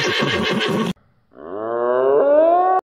フフフフ。